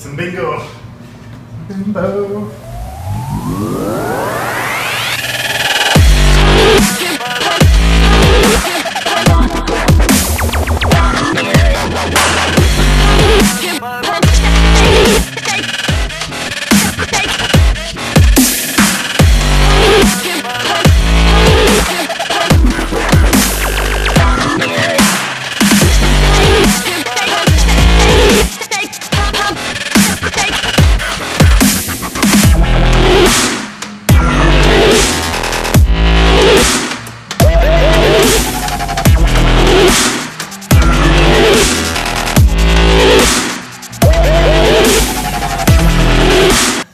Some bingo. Bimbo.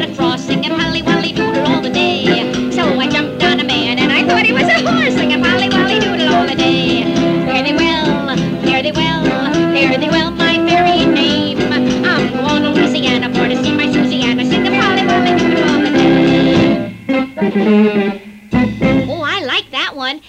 at a cross, singing holly wally doodle all the day. So I jumped on a man and I thought he was a horse, singing holly wally doodle all the day. Fare thee well, fare thee well, fare thee well, my merry name. I'm going to Louisiana for to see my Susiana, sing the holly wally doodle all the day. Oh, I like that one.